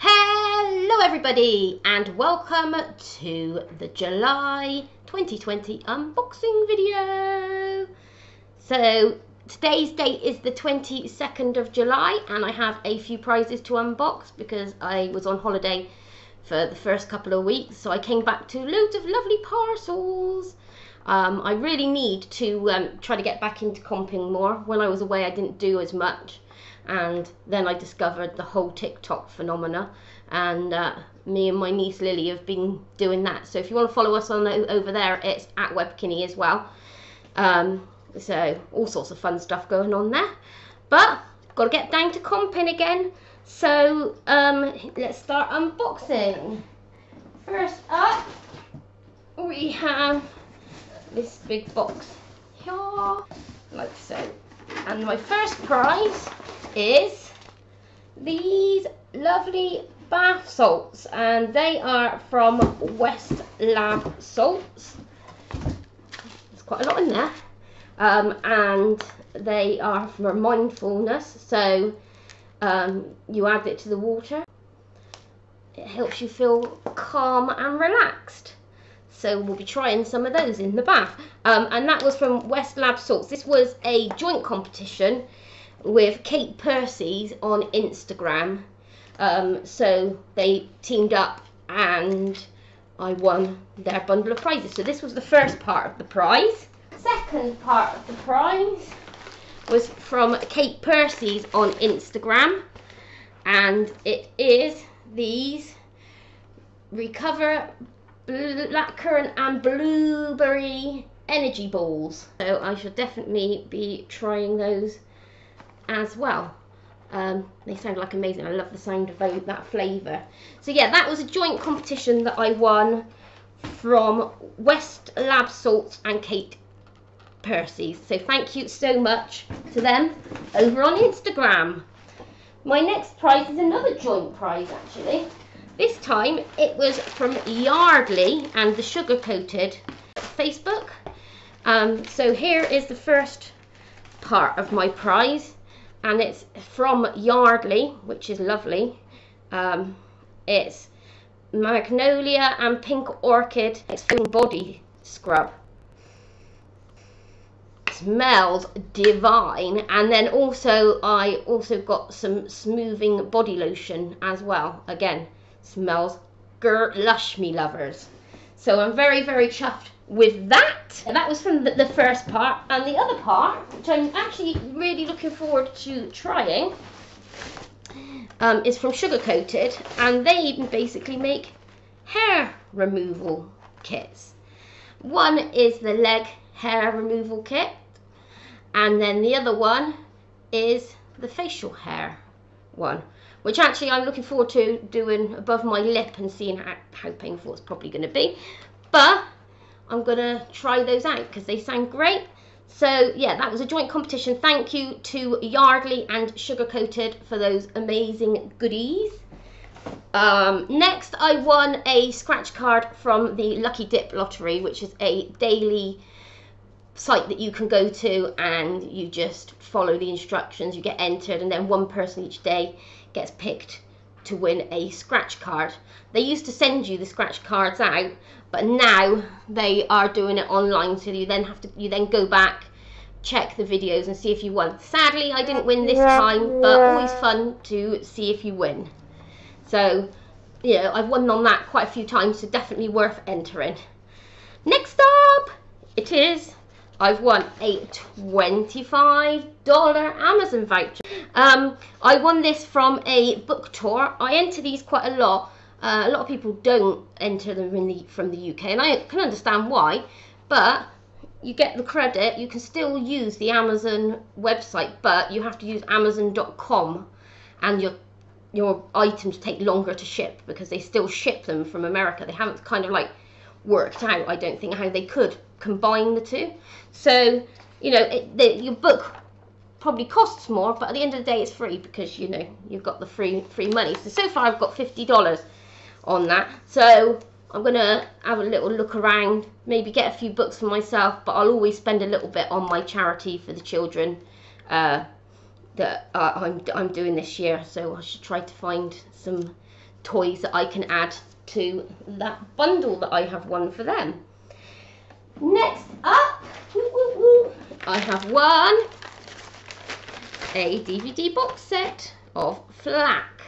Hello everybody and welcome to the July 2020 unboxing video. So today's date is the 22nd of July and I have a few prizes to unbox because I was on holiday for the first couple of weeks so I came back to loads of lovely parcels. Um, I really need to um, try to get back into comping more. When I was away I didn't do as much and then I discovered the whole TikTok phenomena and uh, me and my niece Lily have been doing that. So if you want to follow us on over there it's at Webkinny as well. Um, so all sorts of fun stuff going on there. But got to get down to comping again. So um, let's start unboxing. First up we have this big box here like so. And my first prize is these lovely bath salts and they are from West Lab Salts. There's quite a lot in there. Um, and they are for mindfulness so um, you add it to the water. It helps you feel calm and relaxed. So we'll be trying some of those in the bath. Um, and that was from Westlab Salts. This was a joint competition with Kate Percy's on Instagram. Um, so they teamed up and I won their bundle of prizes. So this was the first part of the prize. Second part of the prize was from Kate Percy's on Instagram and it is these Recover Blackcurrant and Blueberry Energy Balls. So I should definitely be trying those as well. Um, they sound like amazing. I love the sound of that flavour. So yeah, that was a joint competition that I won from Westlab Salts and Kate Percy. So thank you so much to them over on Instagram. My next prize is another joint prize actually. This time it was from Yardley and the Sugarcoated Facebook. Um, so here is the first part of my prize and it's from Yardley, which is lovely. Um, it's Magnolia and Pink Orchid Exfoliating Body Scrub. Smells divine. And then also, I also got some smoothing body lotion as well. Again, smells lush, me lovers. So I'm very, very chuffed with that. That was from the, first part. And the other part, which I'm actually really looking forward to trying, um, is from Sugarcoated. And they even basically make hair removal kits. One is the leg hair removal kit. And then the other one is the facial hair one. Which actually I'm looking forward to doing above my lip and seeing how, how painful it's probably going to be. But I'm going to try those out because they sound great. So yeah, that was a joint competition. Thank you to Yardley and Sugarcoated for those amazing goodies. Um, next, I won a scratch card from the Lucky Dip Lottery, which is a daily site that you can go to and you just follow the instructions, you get entered, and then one person each day gets picked to win a scratch card. They used to send you the scratch cards out, but now they are doing it online so you then have to you then go back check the videos and see if you won. Sadly i didn't win this time but always fun to see if you win. So you know i've won on that quite a few times so definitely worth entering. Next up it is I've won a $25 Amazon voucher. Um, I won this from a book tour. I enter these quite a lot uh, a lot of people don't enter them the, from the UK, and I can understand why, but you get the credit, you can still use the Amazon website, but you have to use Amazon.com, and your your items take longer to ship because they still ship them from America. They haven't kind of like worked out, I don't think, how they could combine the two. So, you know, it, the, your book probably costs more, but at the end of the day, it's free because you know you've got the free free money. So so far, I've got fifty dollars on that. So I'm going to have a little look around, maybe get a few books for myself, but I'll always spend a little bit on my charity for the children uh, that uh, I'm, I'm doing this year. So I should try to find some toys that I can add to that bundle that I have won for them. Next up, woo, woo, woo, I have won a DVD box set of Flack.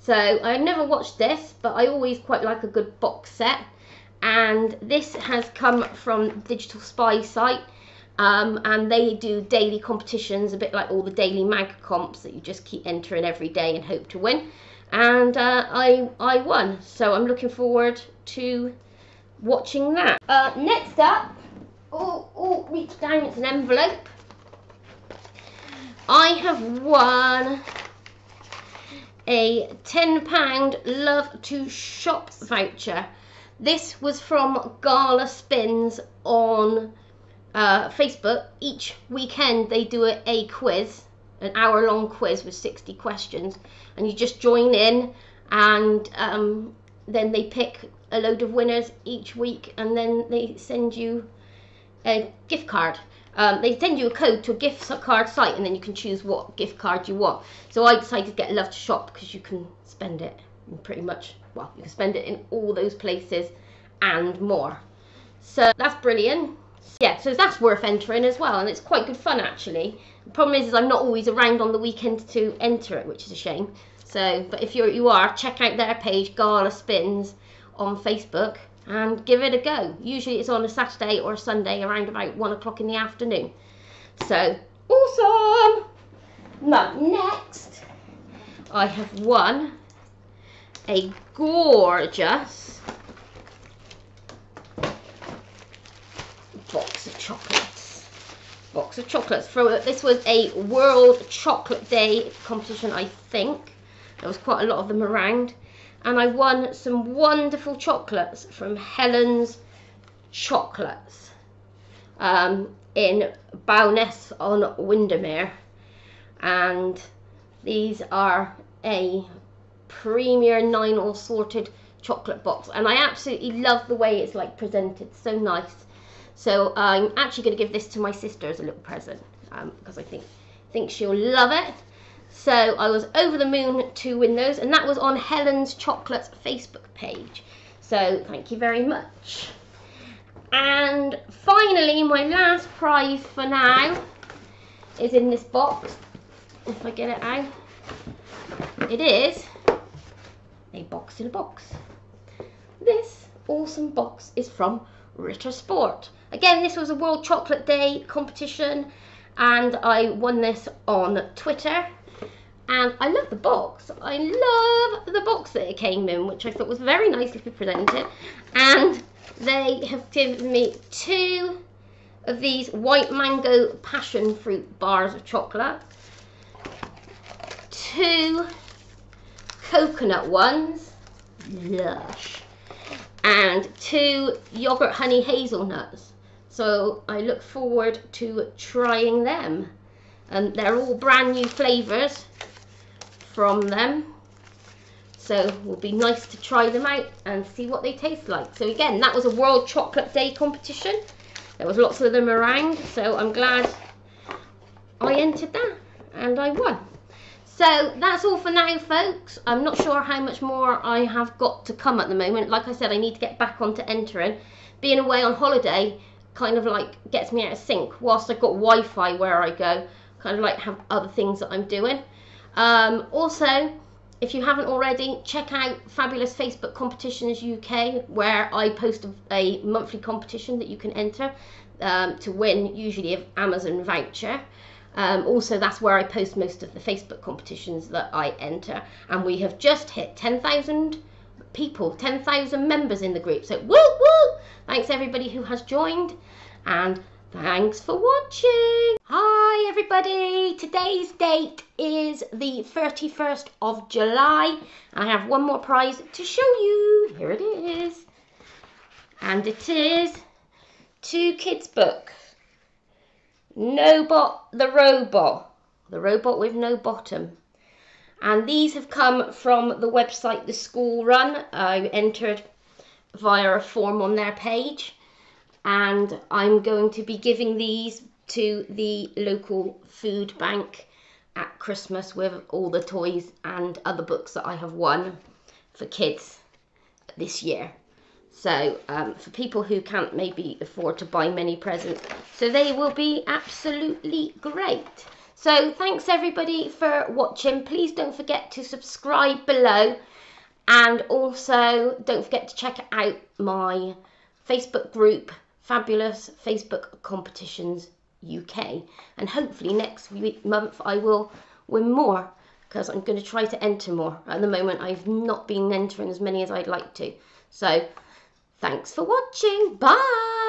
So I never watched this, but I always quite like a good box set. And this has come from Digital Spy site. Um, and they do daily competitions, a bit like all the daily mag comps that you just keep entering every day and hope to win. And uh, I I won, so I'm looking forward to watching that. Uh, next up, oh, oh, reach down, it's an envelope. I have won a £10 Love to Shop voucher. This was from Gala Spins on uh, Facebook. Each weekend they do a, a quiz, an hour long quiz with 60 questions, and you just join in and um, then they pick a load of winners each week and then they send you a gift card. Um, they send you a code to a gift card site and then you can choose what gift card you want. So I decided to get Love to Shop because you can spend it pretty much, well, you can spend it in all those places and more. So that's brilliant. Yeah, so that's worth entering as well and it's quite good fun actually. The problem is, is I'm not always around on the weekend to enter it, which is a shame. So, but if you're, you are, check out their page, Gala Spins, on Facebook and give it a go. Usually it's on a Saturday or a Sunday around about one o'clock in the afternoon. So awesome! Now next I have won a gorgeous box of chocolates. Box of chocolates. For this was a World Chocolate Day competition, I think. There was quite a lot of them around and I won some wonderful chocolates from Helen's Chocolates um, in Bowness on Windermere. And these are a premier nine all sorted chocolate box and I absolutely love the way it's like presented so nice so I'm actually going to give this to my sister as a little present um, because I think think she'll love it so I was over the moon to win those, and that was on Helen's Chocolates Facebook page. So thank you very much. And finally, my last prize for now is in this box. If I get it out, it is a box in a box. This awesome box is from Ritter Sport. Again, this was a World Chocolate Day competition and I won this on Twitter and I love the box. I love the box that it came in, which I thought was very nicely presented. And they have given me two of these white mango passion fruit bars of chocolate, two coconut ones, lush, and two yogurt honey hazelnuts. So I look forward to trying them. And they're all brand new flavours from them. So it will be nice to try them out and see what they taste like. So again, that was a World Chocolate Day competition. There was lots of them around, so I'm glad I entered that and I won. So that's all for now, folks. I'm not sure how much more I have got to come at the moment. Like I said, I need to get back onto entering. Being away on holiday kind of like gets me out of sync. Whilst I've got Wi-Fi where I go, kind of like have other things that I'm doing. Um, also, if you haven't already, check out Fabulous Facebook Competitions UK, where I post a, monthly competition that you can enter um, to win, usually an Amazon voucher. Um, also, that's where I post most of the Facebook competitions that I enter, and we have just hit 10,000 people, 10,000 members in the group. So, woo woo! Thanks everybody who has joined, and Thanks for watching. Hi everybody. Today's date is the 31st of July. I have one more prize to show you. Here it is. And it is two kids book. Nobot the robot. The robot with no bottom. And these have come from the website The School Run. I entered via a form on their page and I'm going to be giving these to the local food bank at Christmas with all the toys and other books that I have won for kids this year. So um, for people who can't maybe afford to buy many presents, so they will be absolutely great. So thanks everybody for watching. Please don't forget to subscribe below. And also don't forget to check out my Facebook group, Fabulous Facebook Competitions UK. And hopefully next week, month I will win more because I'm going to try to enter more. At the moment I've not been entering as many as I'd like to. So thanks for watching. Bye.